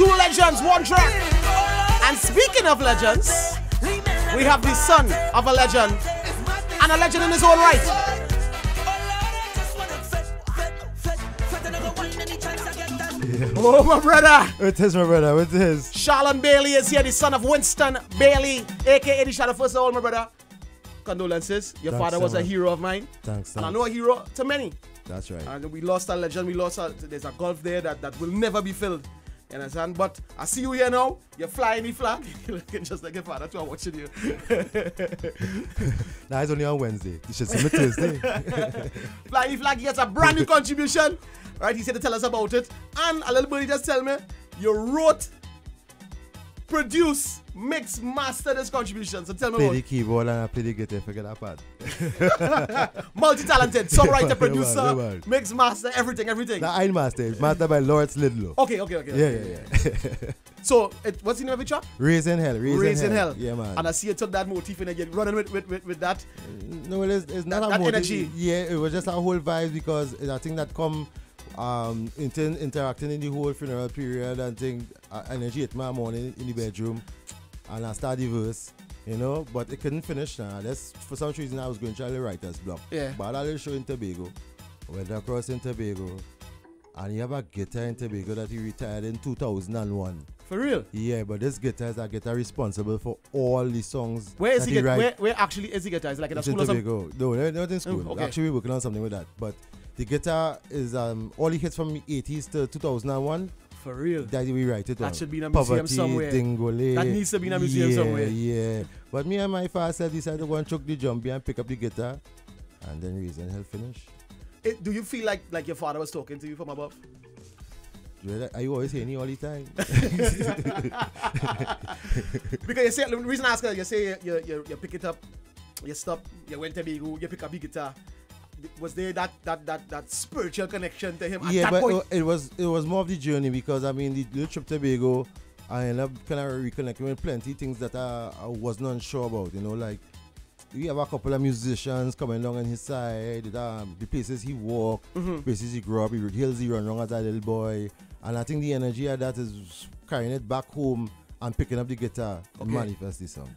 Two legends, one track. And speaking of legends, we have the son of a legend and a legend in his own right. Oh, my brother. It is my brother. It is. Sharlan Bailey is here, the son of Winston Bailey, aka the Shadow First of all, my brother. Condolences. Your Thanks father so was a hero of mine. Thanks, And I know a hero to many. That's right. And we lost a legend. We lost a, there's a gulf there that, that will never be filled. You understand? But I see you here now. You're flying the flag. You're looking just like your father too. I'm watching you. Nah, it's only on Wednesday. You should see me Thursday. flying the flag. He gets a brand new contribution. Right? He said to tell us about it. And a little birdie just tell me you wrote, produce, mix, master this contribution. So tell me play about the keyboard and I play the guitar. Forget that part. Multi-talented, songwriter, Yeah, man, producer, yeah, man. mix, master, everything, everything. The Iron Master. It's mastered by Lawrence Lidlow. Okay, okay, okay. Yeah, okay. yeah, yeah. So, it, what's the name of the track? Raising Hell. Raising, Raising Hell. Yeah, man. And I see you took that motif and you're running with, with, with, with that. No, it is, it's not That- a that motive. energy. Yeah, it was just a whole vibe because I think that come um inter- interacting in the whole funeral period and thing uh, energy at my morning in the bedroom and I start the verse, you know, but it couldn't finish now. That's for some reason I was going to try to writer's block. Yeah. But I did show in Tobago. Went across in Tobago and he have a guitar in Tobago that he retired in 2001. For real? Yeah, but this guitar is a guitar responsible for all the songs. Where is that he get, where, where actually is he guitar? Is it like in a in school or something? Tobago. No, they're not in school. Oh, okay. Actually, we're working on something with that. But the guitar is um all the hits from the 80s to 2001 For real? that we write it That on. should be in a museum Poverty, somewhere. Dingole. That needs to be in a museum yeah, somewhere. Yeah, But me and my father decided to go and chuck the jumpy and pick up the guitar and then Raising Hell finish. It, do you feel like like your father was talking to you from above? Are you always hearing me all the time? because you say the reason I ask her, you say you, you, you, pick it up, you stop, you went to Bigo, you pick up the guitar. Was there that that that that spiritual connection to him at yeah, but point? it was it was more of the journey because I mean the little trip to Tobago, I ended up kind of reconnecting with plenty things that I, I wasn't sure about. You know, like we have a couple of musicians coming along on his side, um, the places he walked, Mhm. places he grew up, the hills he run around as a little boy, and I think the energy of that is carrying it back home and picking up the guitar Okay. manifest this song,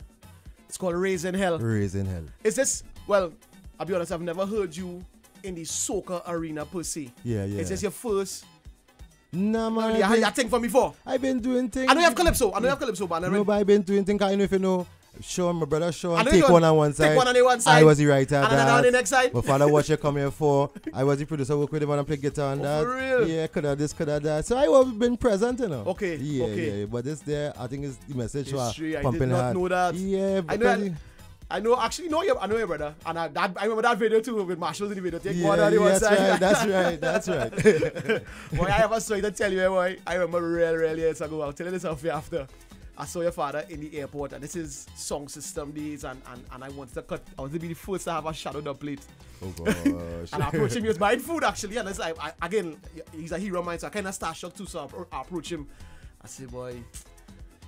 It's called Raising Hell. raising hell. Is this well? I'll be honest. I've never heard you in the soca arena per se. Yeah, yeah. Is this your first? Nah, man. You had that thing from before. I've been doing things. I know you have calypso. I know you have calypso, but I never. No, but I've been doing things. I don't know if you know, Sean, my brother Sean, I take one on one side. take one on the one side, I was the writer. and then on the next side. My father watched you come here for. I was the producer, work with him and play guitar on Oh, that. for real? Yeah, could have this, could have that. So I have been present, you know. Okay, Yeah, okay. yeah. But this there, I think is the message for History, I did pumping not hard. know that. Yeah, I but know. That, I know. Actually, know you. I know your brother, and I, that, I remember that video too with Marshalls in the video. Take yeah, one on the yeah, one that's eh? right. That's right. That's right. boy, I have a story to tell you, eh, boy. I remember real, real years ago. I'll tell you this off after. I saw your father in the airport, and this is song system days, and, and, and I wanted to cut. I wanted to be the first to have a shadow dub plate. oh gosh. And I approached him. He was buying food actually, and it's like, I, again, he's a hero of mine, so I kind of starstruck too. So I, I approach him. I say, boy,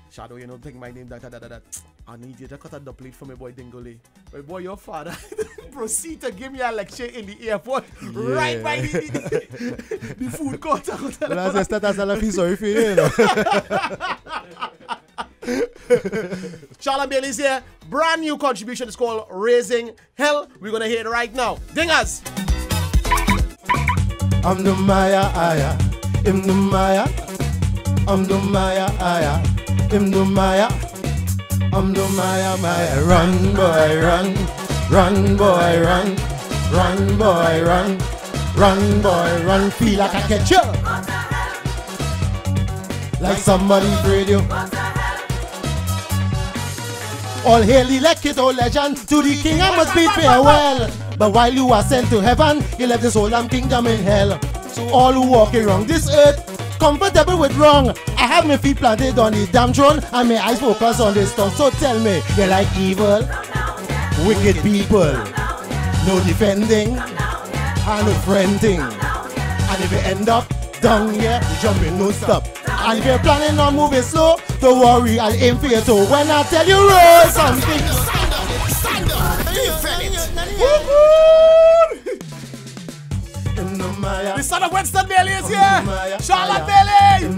Shadow, you know, take my name, that, that, that, that. I need you to cut a dub plate for me, boy Dingole. My boy, your father proceed to give me a lecture in the airport, right by the, the, the food court. I start as I feel sorry for you. Sharlan Bailey's here. Brand new contribution. It's called Raising Hell. We're gonna hear it right now. Dingers. I'm the Maya, aya. I'm the Maya. I'm the Maya, aya. I'm the Maya. Um, I'm the Maya, uh, Maya. Run, boy, run. Run, boy, run. Run, boy, run. Run, boy, run. Feel like I catch you. Like somebody's radio. All hail the Lekito legend, to the king I must bid farewell. But while you are sent to heaven, you left this whole damn kingdom in hell. So all who walk around this earth, comfortable with wrong. I have my feet planted on the damn throne, and my eyes focus on this tongue. So tell me, you like evil, wicked people, no defending, and no friending. And if you end up down here, you jumping no stop. And if you're planning on moving slow, don't worry, I'll aim for your toe. When I tell you roll something. The son of Winston Bailey is here. Sharlan Bailey.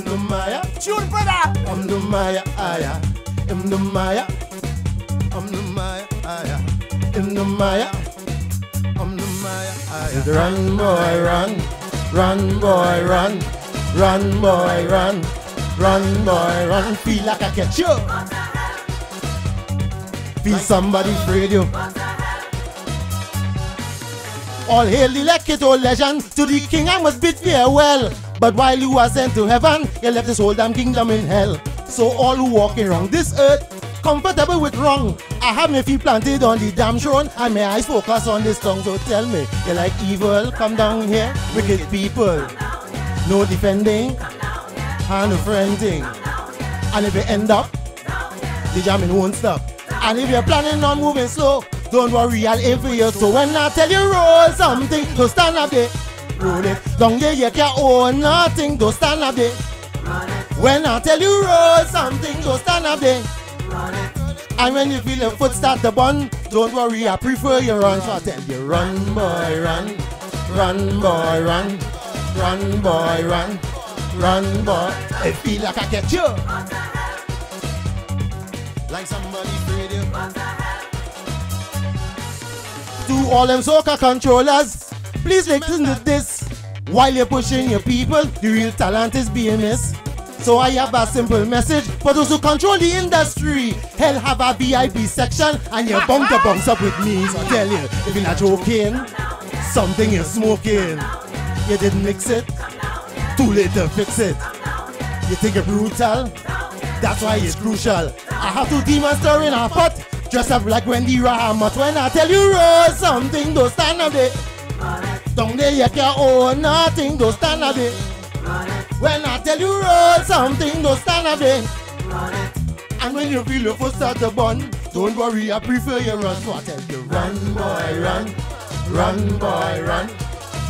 Tune, brother. I'm the Maya, aya. I'm the Maya, I'm the Maya. I'm the Maya. I'm the Maya. Run, boy, run. Run, boy, run. Run, boy, run. Run, boy, run. Feel like I catch you. Feel somebody's radio. All hail the Lekito legend. To the king I must bid farewell. But while you are sent to heaven, you left this whole damn kingdom in hell. So all who walking around this earth, comfortable with wrong. I have my feet planted on the damn throne, and my eyes focus on this tongue. So tell me, you like evil? Come down here, wicked people. No defending, and no friending. And if you end up, the jamming won't stop. And if you're planning on moving slow, don't worry, I'll aim for you. So when I tell you roll something, don't stand up there. Roll it. Down there, you can't own nothing, don't stand up there. When I tell you roll something, don't stand up there. And when you feel your foot start to bun, don't worry, I prefer you run. So I tell you, run, boy, run. Run, boy, run. Run, boy, run. Run, boy. I feel like I catch you. Like somebody's To all them soca controllers, please listen to this. While you're pushing your people, the real talent is missed. So I have a simple message for those who control the industry. Hell have a VIP section and you're bound to up with me. So I tell you, if you're not joking, something is smoking. You didn't mix it, too late to fix it. You think you're brutal? That's why it's crucial. I have two demons stirring our pot. Dress up like Wendy Rahamut. When I tell you roll something, don't stand up there. Down there you can't own nothing, don't stand up there. When I tell you roll something, don't stand up there. And when you feel your foot start to burn, don't worry, I prefer you run. So I tell you, run, boy, run. Run, boy, run.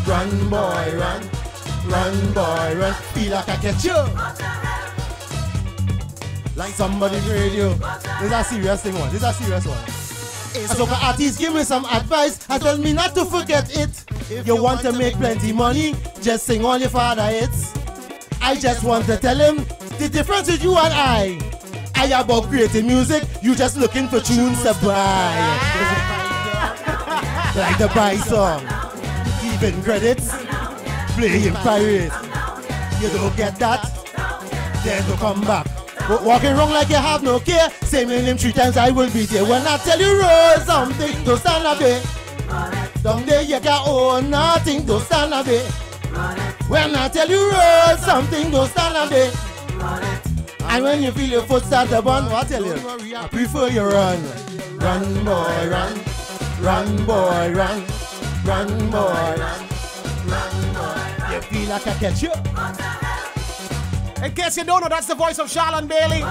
Run, boy, run. Run, boy, run. Feel like I catch you. Like somebody's radio. This is a serious thing one. This is a serious one. So can artists give me some advice and tell me not to forget it. If you want to make plenty money, just sing all your father hits. I just want to tell him the difference with you and I. I about creating music, you just looking for tunes to buy. like the buy song. Even credits, playing pirate. You don't get that, then you come back. But walking wrong like you have no care. Say my name three times, I will be there. When I tell you roll something, don't stand up there. There you can own nothing, don't stand up there. When I tell you roll something, don't stand up there. And when you feel your foot start to burn, I tell you? I prefer you run. Run, boy, run. Run, boy, run. Run, boy, run. Run, boy. You feel like I catch you. In case you don't know, that's the voice of Sharlan Bailey.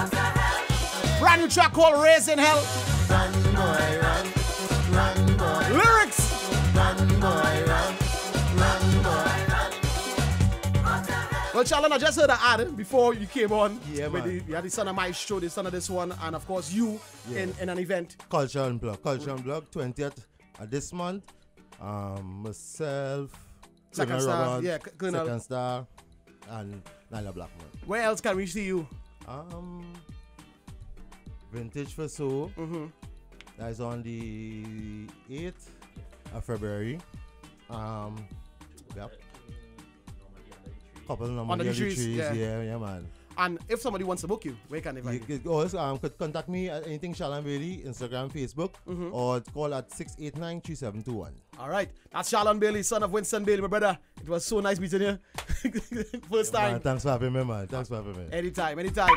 Brand new track called Raising Hell. Run, boy, run. Run, boy, Lyrics. run, boy, run. Run, boy. Well, Charlon, I just heard an ad before you came on. Yeah, with man. The, you had the son of my show, the son of this one, and of course you in, in an event. Culture and Blog. Culture and Blog, 20th of this month. Um, myself, Second Star, Roberts, yeah, Colonel. Second Star, and Nailah Blackman. Where else can we see you? Um, Vintage for So. Mm-hmm. That is on the 8th of February. Um, yep. Couple number Under the of the trees, trees, yeah. yeah, yeah, man. And if somebody wants to book you, where can they You find you? could always um, could contact me at anything Sharlan Bailey, Instagram, Facebook, Mm-hmm. or call at 689-3721. All right, that's Sharlan Bailey, son of Winston Bailey, my brother. It was so nice meeting you. First Man, time. thanks for having me, man. Thanks for having me. Anytime, anytime.